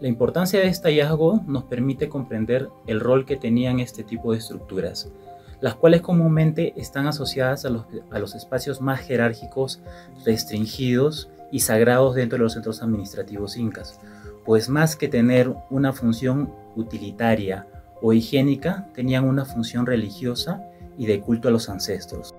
La importancia de este hallazgo nos permite comprender el rol que tenían este tipo de estructuras, las cuales comúnmente están asociadas a los, a los espacios más jerárquicos, restringidos y sagrados dentro de los centros administrativos incas, pues más que tener una función utilitaria o higiénica, tenían una función religiosa y de culto a los ancestros.